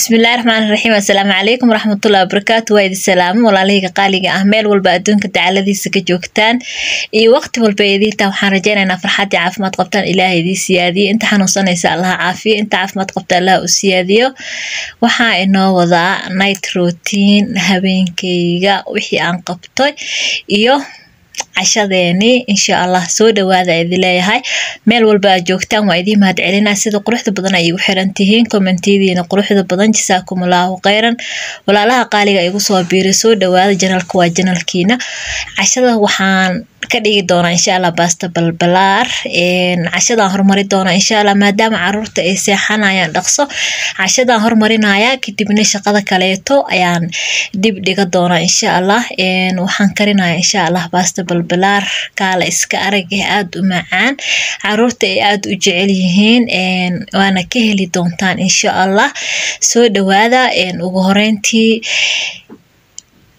bismillahi raxmaani raxiim assalaamu calaykum waraxmatullahi wabarakaatu waa idin salaamo walaalahayga qaaliga ah. Meel walba adduunka dacaladiisa ka joogtaan. Iyo waqti walba idiintaa waxaan rajaynaynaa farxaddii caafimaad qabtaan. Ilaaha idii siyaadiyo. Inta xanuunsanaysa allaha caafiyo. Inta caafimaad qabta allaha u siyaadiyo. Waxaa inoo wadaa night routine habeenkayga wixii aan qabtoy iyo cashadeeni insha allah soo dhawaada idin leeyahay. Meel walba aad joogtaan waa idiin mahad celinaa sida quruxda badan ay igu xiran tihiin kommentiyadiina quruxda badan. Jasaakum allahu khayran. Walaalaha qaaliga igu soo biiray soo dhawaada janalka waa janalkiina. Cashada waxaan ka dhigi doonaa insha allah baasta balbalaar cashadaan horumari doonaa insha maadaama carruurta ay seexanayaan dhaqso. Cashadaan horumarinaya kadibna shaqada kaleeto ayaan dib dhiga doonaa insha allah waxaan karinaya insha allah balbalaar kaala iska arag eh aada u macaan. Caruurta ay aada u jecel yihiin. Waana ka heli doontaan insha allah soo dhawaada ugu horeyntii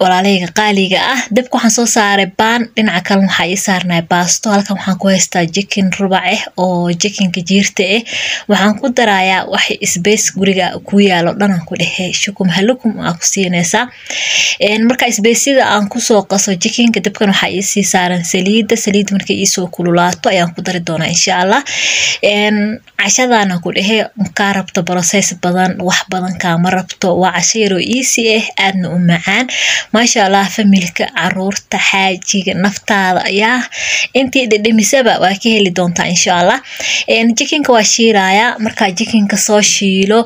walaalahayga qaaliga ah. Dabka waxaan soo saaray baan dhinaca kale waxaa ii saarnay baasto. Halkan waxaan ku haystaa jikin rubac ah oo jikinka jiirta ah waxaan ku darayaa wax space guriga ku yaalo dhanaan ku dhehe shukum halukum aa ku siinaysaa. Marka spaceyada aan ku soo qaso jikinka dabkan waxaa iisii saaran saliida saliid markay iisoo kululaato ayaan ku dari doonaa insha allah. Cashadaana ku dhehe kaa rabto process badan wax badan kaama rabto. Waa casho yaroo easy ah aadna u macaan maasha allah familka carruurta xaajiga naftaada ayaa intii dhedhemisaba waa ka heli doontaa insha allah jikinka waa shiilaya markaa jikinka soo shiilo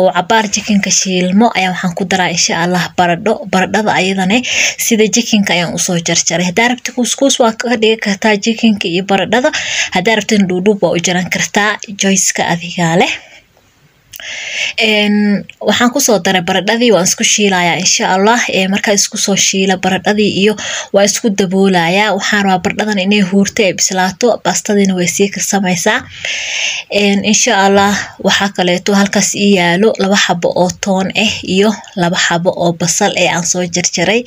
oo cabaar jikinka shiilmo ayaa waxaan ku daraa insha allah baradho baradhada ayadane sida jikinka ayaan u soo jarjaray. Hadaa rabti kuuskuus waa ka dhigi kartaa jikinka iyo baradhada. Hadaa rabtin dhuudhuub waa u jaran kartaa. Joyceka adigaa leh waxaan ku soo daray baradhadii waan isku shiilaya insha allah markaa iskusoo shiila baradhadii iyo waa isku daboolaya waxaan rabaa baradhadan inay huurto ee bislaato baastadiina way sii karsamaysaa. Insha allah waxaa kaleeto halkaas ii yaalo laba xabo oo toon ah iyo laba xabo oo basal ee aan soo jarjaray.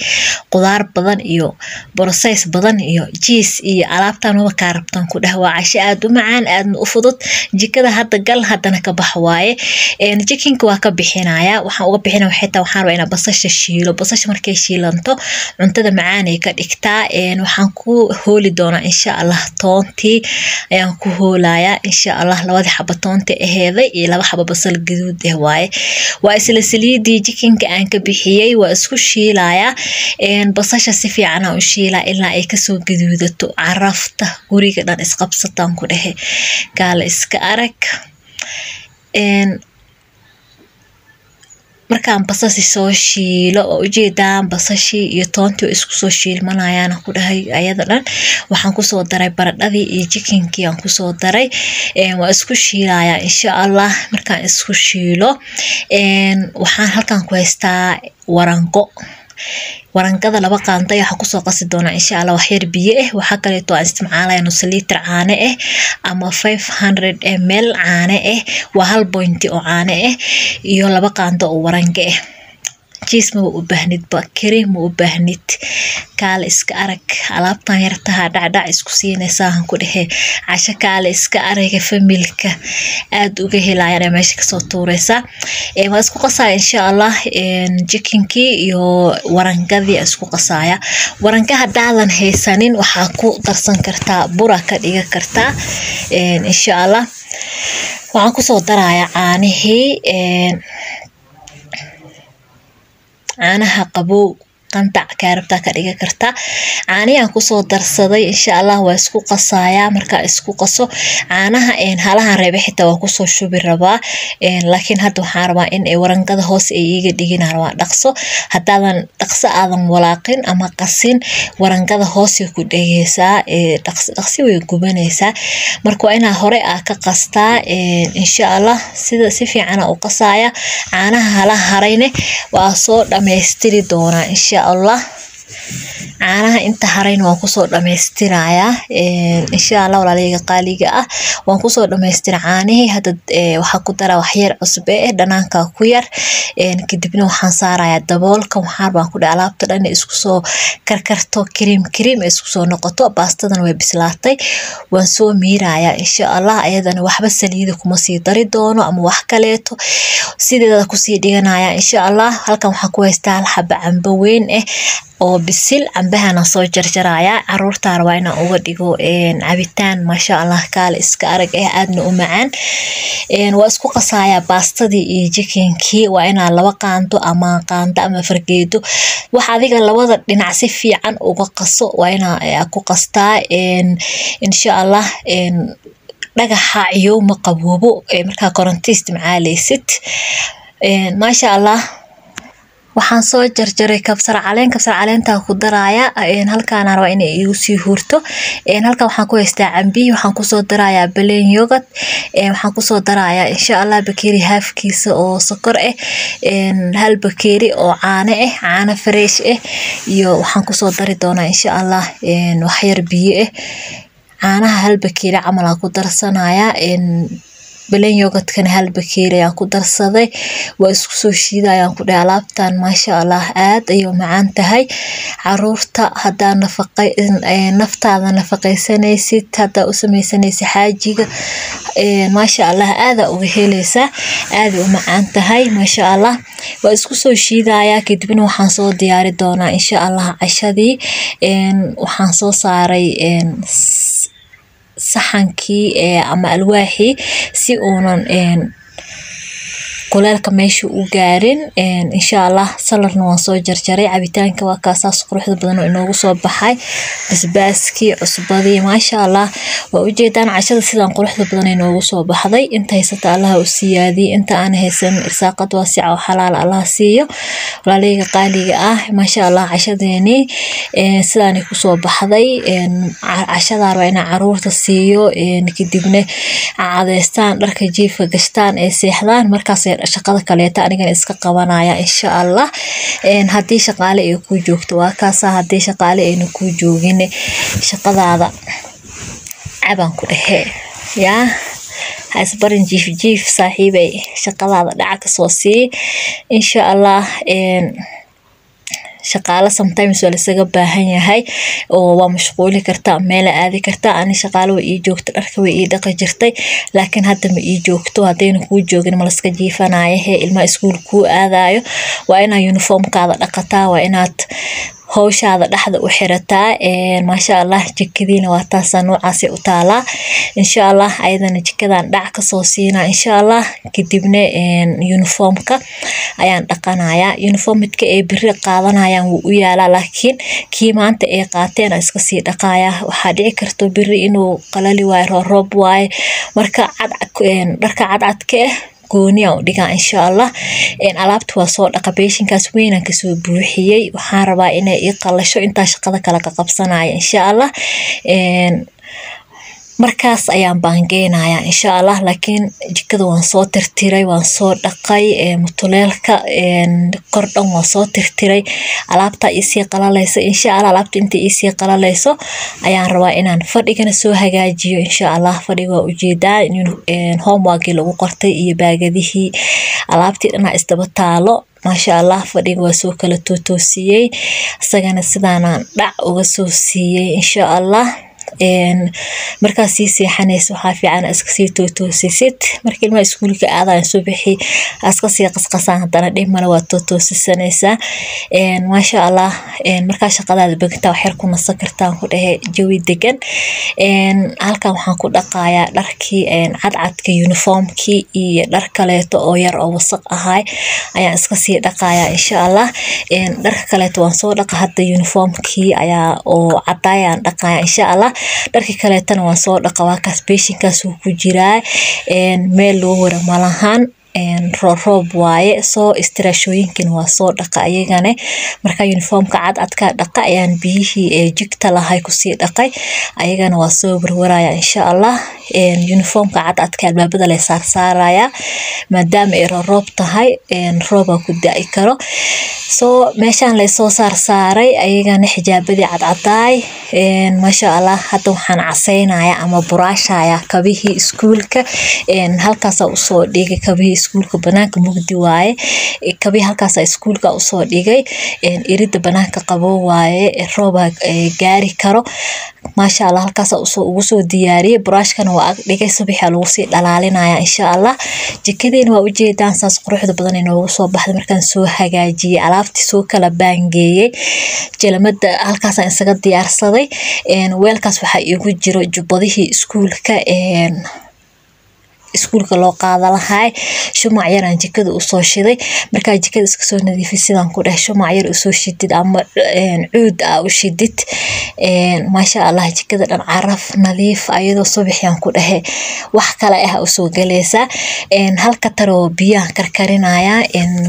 Qudaar badan iyo broseys badan iyo jiis iyo alaabtan maba kaa rabtan ku dheh. Waa casho aada u macaan aadna u fudud. Jikada hadda gal haddana ka bax waaye jikinka waa ka bixinaya. Waxaan uga bixina xitaa waxaan rabaa inaa basasha shiilo. Basasha markay shiilanto cuntada macaanay ka dhigtaa. Waxaan ku hooli doonaa insha allah toontii ayaan ku hoolayaa. Insha allah labadii xaba toonta aheeday iyo laba xaba basal gaduud ah waaye. Waa isla saliidii jikinka aan ka bixiyey waa isku shiilayaa basasha si fiican aan u shiilaa ilaa ay ka soo gaduudato carafta guriga dhan isqabsataan ku dhehe gaala iska arag markaan basashi soo shiilo oo ujeedaan basashii iyo toontii oo isku soo shiilmanayaan ku dhahay ayada dhan. Waxaan ku soo daray baradhadii iyo jikinkii aan ku soo daray. Waa isku shiilayaa insha allah markaan isku shiilo waxaan halkan ku haystaa warango warangada laba qaanda waxaa ku soo qasi doonaa insha allah waxyar biyo ah waxaa kaleeto aan isticmaalaya nus liiter caane ah ama five hundred ml caane ah waa hal bointi oo caane ah iyo laba qaando oo warango ah jiis maba u baahnidba kariim ma u baahnid kaale iska arag? Alaabtan yartaha dhacdhac isku siinaysahan ku dhehe. Casho kaale iska araga familka aada uga helayaan ee meesha ka soo tuureysa waa isku qasaya insha allah jikinkii iyo warangadii isku qasaya waranga hadaadan haysanin waxaa ku darsan kartaa bura ka dhiga kartaa insha allah waxaan ku soo daraya caanihii caanaha qabow qandac kaa ka dhiga kartaa caanihii ku soo darsaday insha allah waa isku qasayaa. Markaa isku qaso caanaha halahan reebe xitaa waa ku soo shubi rabaa. Laakiin hadda waxaan rabaa in warangada hoos ay iiga dhigina rabaa dhaqso. Hadaadan dhaqso aadan walaaqin ama qasin warangada hoosay ku dhegeysaa dhaqsi way gubanaysaa. Marka waa inaa hore aa ka qastaa insha allah sida si fiicana u qasaya caanaha hala harayne waa soo dhamaystiri doonaa insha allah caanaha inta harayna waan ku soo dhamaystirayaa insha allah walaalayga qaaliga ah. Waan ku soo dhamaystira caanihii. Hadda waxaa ku daraa waxyar cusbe eh dhanaanka ku yar. Kadibna waxaan saarayaa daboolka waxaan baan ku dhahay alaabta dhan isku soo karkarto kiriim kiriim isku soo noqoto. Baastadana way bislaatay. Waan soo miirayaa insha allah ayadana waxba saliida kuma sii dari doono ama wax kaleeto. Sideeda ku sii dhiganaya insha allah halkan waxaan ku haystaa hal xaba cambo weyn eh oo bisil cambahana soo jarjaraya. Caruurta rabaa inaan uga dhigo cabitaan maasha allah kaale iska arag eh aadna u macaan. Waa isku qasayaa baastadii iyo jikinkii. Waa inaa laba qaando ama qaando ama fargeedo. Wax adiga labada dhinac si fiican uga qaso waa inaa ku qastaa. Insha allah dhagaxa ciyowma qaboobo. Markaa koronto istimcaaleysid maasha allah waxaan soo jarjaray kabsar caleen. Kabsar caleentaa ku daraaya halkaana rabaa inay igu sii hurto. Halkan waxaan ku haystaa cambihi waxaan ku soo darayaa baleen yogad waxaan ku soo darayaa insha allah bakeeri haafkiisa oo sokor ah hal bakeeri oo caano ah caano fresh ah iyo waxaan ku soo dari doonaa insha allah waxyar biyo ah caanaha hal bakeeri camal ku darsanayaa balen yogadkana hal bakeeri ayaan ku darsaday. Waa isku soo shiidayaan ku dhahay alaabtan maasha allah aad ayay u macaan tahay. Caruurta hadaa nafaqa naftaada nafaqaysanaysid hadaa u samaysanaysid xaajiga maasha allah aadaa uga helaysaa. Aaday u macaan tahay maasha allah waa isku soo shiidayaa kadibna waxaan soo diyaari doonaa insha allah cashadii waxaan soo saaray saxankii ama alwaaxii si uunan kuleelka meesha u gaarin insha allah salarna waan soo jarjaray cabitaanka waa kaasaas quruxda badan oo inoogu soo baxay. Basbaaskii cusbadii maasha allah waa ujeedaan cashada sidaan quruxda badan inoogu soo baxday. Inta haysata allaha u siyaadiye inta aan haysan irsaaqad waasica oo xalaal allah siiyo. Walaaleyga qaaliga ah maasha allah cashadeeni sidaanay ku soo baxday. Cashadaa rabaa inaan carruurta siiyo kadibna cadeystaan dharka jiifka gashtaan ee seexdaan markaas shaqada kaleeta anigana iska qabanaya insha allah haddii shaqaale ay ku joogto waa kaasa haddii shaqaale ayna ku joogin shaqadaada cabaan ku dhehe yaa ha isbarin jiif jiif saaxiibay shaqadaada dhaca ka soo sii. Insha allah shaqaalo sometimes waa lasaga baahan yahay oo waa mashquuli kartaa meela aadi kartaa ani shaqaalo way ii joogta dharka way ii dhaqi jirtay laakiin hadda ma ii joogto haddayna kuu joogin ma laska jiifanaayo hee ilmaha iskuul kuu aadayo waa inaa uniformkaada dhaqataa waa inaad howshaada dhexda u xirataa maasha allah jikadiina waa taasa noocaasay u taalaa insha allah ayadana jikadan dhac ka soo siinaa insha allah kadibna uniformka ayaan dhaqanayaa uniform midka ay biri qaadanayaan wuu u yaalaa laakiin kii maanta ay qaateen iska sii dhaqayaa waxaa dhici karto biri inuu qalali waayo rooroob waaye marka dharka cadcadka ah gooniyan u dhigaa insha allah alaabta waa soo dhaqa beeshinkaas weynaan ka soo buuxiyey. Waxaan rabaa inay ii qalasho intaa shaqada kale ka qabsanaya insha allah markaas ayaan baangeynayaa insha allah laakiin jikada waan soo tirtiray waan soo dhaqay mutuleelka kordhan waan soo tirtiray. Alaabta iisii qalalayso insha allah alaabta inta iisii qalalayso ayaan rabaa inaan fadhigana soo hagaajiyo insha allah fadhiga waa u jeedaa homeworkii lagu qortay iyo baagadihii alaabtii dhanaa isdaba taalo maasha allah fadhiga waa soo kala tootoosiyey isagana sidaanaan dhac uga soo siiyey insha allah markaa sii seexanaysa waxaa fiican iska sii tootoosisid marka ilmaha iskuulka aadayan subaxii iska sii qasqasaan haddana dhimana waa tootoosisanaysaa maasha allah markaa shaqadaada begataa waxyar ku nasan kartaan ku dhehe jawi degan halkan waxaan ku dhaqayaa dharkii cadcadka uniformkii iyo dhar kaleeto oo yar oo wasaq ahay. Ayaan iska sii dhaqayaa insha allah dharka kaleeto waan soo dhaqa hadda uniformkii ayaa oo cadaayaan dhaqaya insha allah dharkii kaleetana waan soo dhaqa waa kaas beeshinkaas wuu ku jiraa. Meel loo wara malahan rooroob waaye. Soo istiraashooyinkan waa soo dhaqa ayagane. Marka uniformka cadcadka dhaqa ayaan biyihii ee jigta lahay ku sii dhaqay. Ayagana waa soo warwaraya insha allah uniformka cadcadka albaabada la saarsaaraya maadaama ay roob tahay roobaa ku da'i karo. Soo meeshaan laysoo saarsaaray ayagana xijaabadii cadcadaay maasha allah hadda waxaan casaynaya ama buraashaya kabihii iskuulka. Halkaasa u soo dhigay kabihii iskuulka banaanka mugdi waaye. Kabihii halkaasa iskuulka u soo dhigay. Irida banaanka qabo waaye roobaa gaari karo. Maasha allah halkaasa ugu soo diyaariyay. Buraashkana ag dhigay subaxaa lagu sii dhalaalinaya insha allah jikadeena waa ujeedaan saas quruxda badan inoogu soo baxday markaan soo hagaajiyey alaabtii soo kala baangeeyey jalamada halkaasaan isaga diyaarsaday. Weelkaas waxaa iigu jiro jubbadihii iskuulka iskuulka loo qaada lahay shumac yaraan jikada u soo shiday. Markaa jikada iska soo nadiifay sidaan ku dheh shumac yar u soo shidid ama cuud a u shidid. Maasha allah jikada dhan caraf nadiif ayadoo subaxyaan ku dhehe wax kale ah u soo galaysaa. Halka taroo biyaan karkarinaya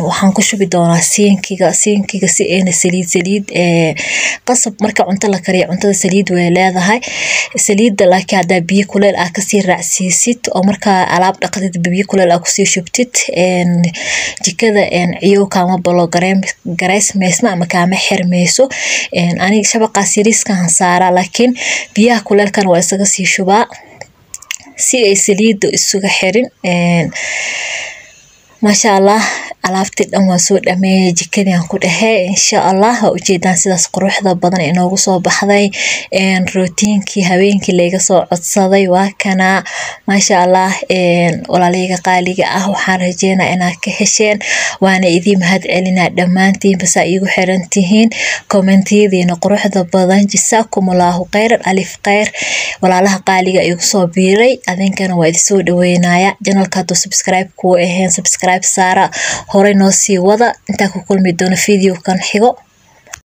waxaan ku shubi doonaa siinkiga siinkiga si ayna saliid saliid qasab. Marka cunto la kariyo cuntada saliid way leedahay. Saliidda laakiin haddaa biyo kuleel ah ka sii raacsiisid. Oo markaa alaab dhaqdid biyo kuleel ah ku sii shubtid jikada ciyow kaama balo gareysmaysma ama kaama xirmayso aniga shabaqaas yariiskaan saaraa laakiin biyaha kuleelkana waa isaga sii shubaa si ay saliidda isuga xirin maasha allah alaabtii dhan waa soo dhameeyay jikadiiaan ku dhehe insha allah waa ujeedaan sidaas quruxda badan inoogu soo baxday. Rootiinkii habeenkii layga soo codsaday waa kana. Maasha allah walaaleyga qaaliga ah waxaan rajeynaa inaad ka hesheen. Waana idiin mahad celinaa dhammaantiin basaa iigu xiran tihiin. Kommentiyadiina quruxda badan jasaakumullahu kheyran alif kheyr walaalaha qaaliga igu soo biiray adinkana waa idisoo dhaweynaya janalka hadduu subscribe kuu ahayn subscribe saara. Horey noo sii wada. Intaa ku kulmi doono video kan xigo